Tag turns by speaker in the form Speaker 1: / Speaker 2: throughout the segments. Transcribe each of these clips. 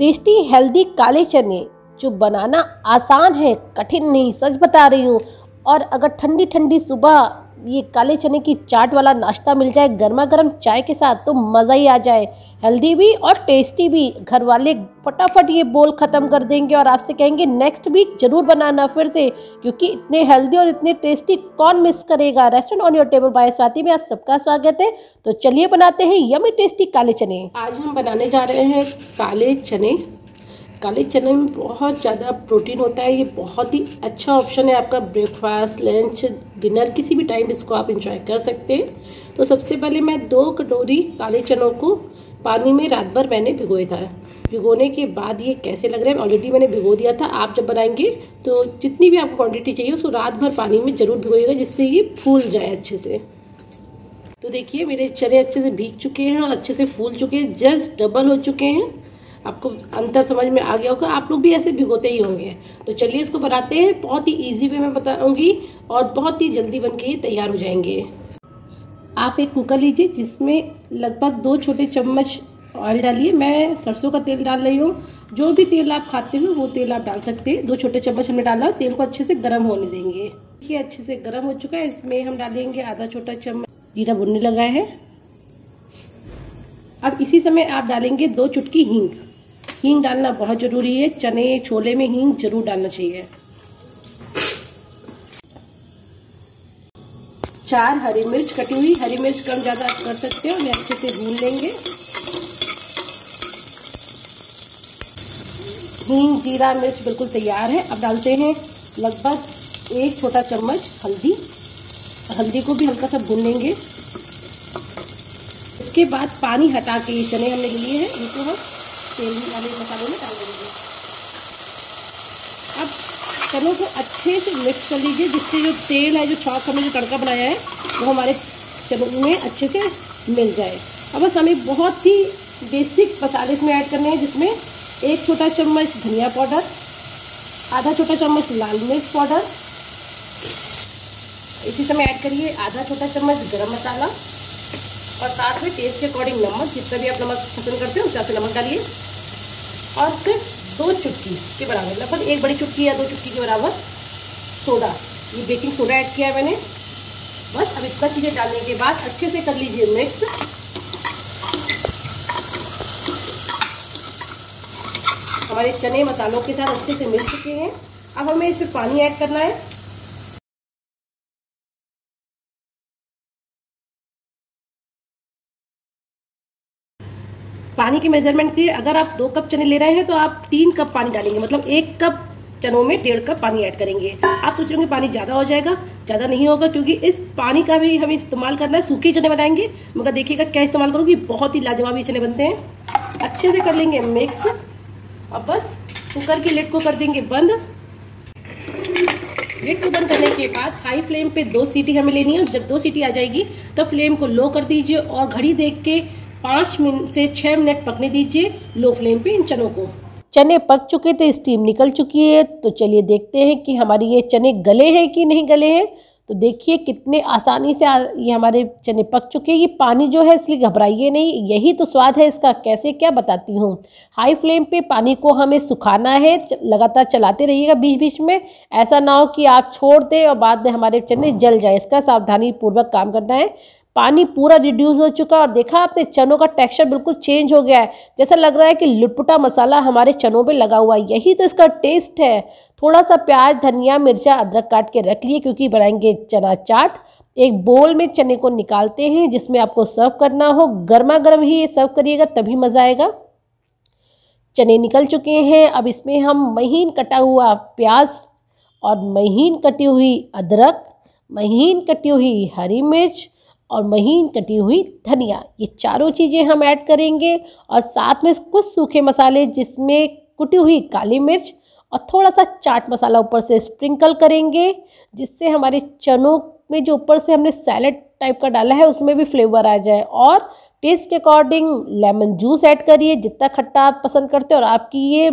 Speaker 1: Tasty, healthy काले चने, जो बनाना आसान है, कठिन नहीं, सच बता रही हूँ। और अगर ठंडी ठंडी सुबह ये काले चने की चाट वाला नाश्ता मिल जाए गर्मा गर्म चाय के साथ तो मज़ा ही आ जाए। हेल्दी भी और टेस्टी भी। घर वाले फटाफट ये बोल ख़त्म कर देंगे और आपसे कहेंगे, नेक्स्ट वीक ज़रूर बनाना फिर से, क्योंकि इतने हेल्दी और इतने टेस्टी कौन मिस करेगा? Restaurant on your table by Swati में आप सबका स्वागत है। तो चलिए बनाते हैं यमी टेस्टी काले चने। आज हम बनाने जा रहे हैं काले चने। काले चने में बहुत ज़्यादा प्रोटीन होता है, ये बहुत ही अच्छा ऑप्शन है आपका ब्रेकफास्ट लंच डिनर किसी भी टाइम इसको आप इंजॉय कर सकते हैं। तो सबसे पहले मैं दो कटोरी काले चनों को पानी में रात भर मैंने भिगोया था। भिगोने के बाद ये कैसे लग रहे हैं? ऑलरेडी मैंने भिगो दिया था, आप जब बनाएँगे तो जितनी भी आपको क्वांटिटी चाहिए उसको रात भर पानी में ज़रूर भिगोएगा जिससे ये फूल जाए अच्छे से। तो देखिए, मेरे चने अच्छे से भीग चुके हैं और अच्छे से फूल चुके हैं जस्ट डबल हो चुके हैं। आपको अंतर समझ में आ गया होगा। आप लोग भी ऐसे भिगोते ही होंगे। तो चलिए इसको बनाते हैं। बहुत ही इजी वे में बताऊँगी और बहुत ही जल्दी बन के ये तैयार हो जाएँगे। आप एक कुकर लीजिए जिसमें लगभग दो छोटे चम्मच ऑयल डालिए। मैं सरसों का तेल डाल रही हूँ। जो भी तेल आप खाते हो, वो तेल आप डाल सकते हैं। दो छोटे चम्मच हमने डाला तेल को अच्छे से गर्म होने देंगे। देखिए, अच्छे से गर्म हो चुका है। इसमें हम डालेंगे आधा छोटा चम्मच जीरा भुनने लगा है। अब इसी समय आप डालेंगे दो चुटकी हींग। हींग डालना बहुत ज़रूरी है। चने छोले में हींग ज़रूर डालना चाहिए। चार हरी मिर्च कटी हुई। हरी मिर्च कम ज़्यादा आप कर सकते हो उन्हें अच्छे से भून लेंगे। हींग, जीरा, मिर्च बिल्कुल तैयार है। अब डालते हैं लगभग एक छोटा चम्मच हल्दी। हल्दी को भी हल्का सा भून लेंगे। इसके बाद पानी हटा के ये चने हमने लिए हैं। इनको हम तेल में वाले मसाले में डाल देंगे। अब चनों को अच्छे से मिक्स कर लीजिए, जिससे जो तेल है, जो छौक हमने जो तड़का बनाया है, वो हमारे चनों में अच्छे से मिल जाए। अब बस हमें बहुत ही बेसिक मसाले इसमें ऐड करने हैं, जिसमें एक छोटा चम्मच धनिया पाउडर, आधा छोटा चम्मच लाल मिर्च पाउडर। इसी समय ऐड करिए आधा छोटा चम्मच गरम मसाला। और साथ में टेस्ट के अकॉर्डिंग नमक, जितना भी आप नमक पसंद करते हो, उस हिसाब से नमक डालिए। और फिर दो चुटकी के बराबर, लगभग एक बड़ी चुटकी या दो चुटकी के बराबर सोडा। ये बेकिंग सोडा ऐड किया है मैंने। बस अब इतना चीज़ें डालने के बाद अच्छे से कर लीजिए मिक्स हमारे चने मसालों के साथ अच्छे से मिल चुके हैं। अब हमें इसमें पानी ऐड करना है। पानी के मेज़रमेंट के अगर आप दो कप चने ले रहे हैं तो आप तीन कप पानी डालेंगे। मतलब एक कप चनों में डेढ़ कप पानी ऐड करेंगे। आप सोच रहे होंगे पानी ज़्यादा हो जाएगा, ज़्यादा नहीं होगा, क्योंकि इस पानी का भी हमें इस्तेमाल करना है, सूखे चने बनाएँगे। मगर देखिएगा क्या इस्तेमाल करूँगी, बहुत ही लाजवाब ये चने बनते हैं। अच्छे से कर लेंगे मिक्स अब बस कुकर की लिट को कर देंगे बंद। लिट को बंद करने के बाद हाई फ्लेम पे दो सीटी हमें लेनी है। जब दो सीटी आ जाएगी, तब फ्लेम को लो कर दीजिए और घड़ी देख के पाँच मिनट से छः मिनट पकने दीजिए लो फ्लेम पे इन चनों को। चने पक चुके थे, स्टीम निकल चुकी है तो चलिए देखते हैं कि हमारे ये चने गले हैं कि नहीं गले हैं। तो देखिए कितने आसानी से ये हमारे चने पक चुके हैं। ये पानी जो है इसलिए घबराइए नहीं, यही तो स्वाद है इसका, कैसे क्या बताती हूँ। हाई फ्लेम पे पानी को हमें सुखाना है लगातार चलाते रहिएगा बीच बीच में। ऐसा ना हो कि आप छोड़ दें और बाद में हमारे चने जल जाए, इसका सावधानी पूर्वक काम करना है। पानी पूरा रिड्यूस हो चुका है और देखा आपने, चनों का टेक्सचर बिल्कुल चेंज हो गया है। जैसा लग रहा है कि लुटपुटा मसाला हमारे चनों पे लगा हुआ है। यही तो इसका टेस्ट है। थोड़ा सा प्याज, धनिया, मिर्चा, अदरक काट के रख लिए क्योंकि बनाएँगे चना चाट। एक बोल में चने को निकालते हैं, जिसमें आपको सर्व करना हो। गर्मा गर्म ही ये सर्व करिएगा, तभी मज़ा आएगा। चने निकल चुके हैं। अब इसमें हम महीन कटा हुआ प्याज और महीन कटी हुई अदरक, महीन कटी हुई हरी मिर्च और महीन कटी हुई धनिया। ये चारों चीज़ें हम ऐड करेंगे और साथ में कुछ सूखे मसाले जिसमें कुटी हुई काली मिर्च और थोड़ा सा चाट मसाला ऊपर से स्प्रिंकल करेंगे, जिससे हमारे चनों में जो ऊपर से हमने सैलड टाइप का डाला है, उसमें भी फ्लेवर आ जाए। और टेस्ट के अकॉर्डिंग लेमन जूस ऐड करिए, जितना खट्टा आप पसंद करते हो और आपकी ये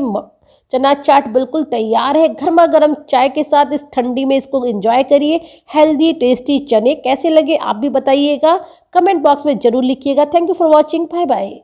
Speaker 1: चना चाट बिल्कुल तैयार है। गर्मा गर्म चाय के साथ इस ठंडी में इसको एंजॉय करिए। हेल्दी टेस्टी चने कैसे लगे आप भी बताइएगा। कमेंट बॉक्स में ज़रूर लिखिएगा। Thank you for watching bye bye